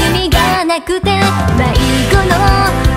君がなくて迷子の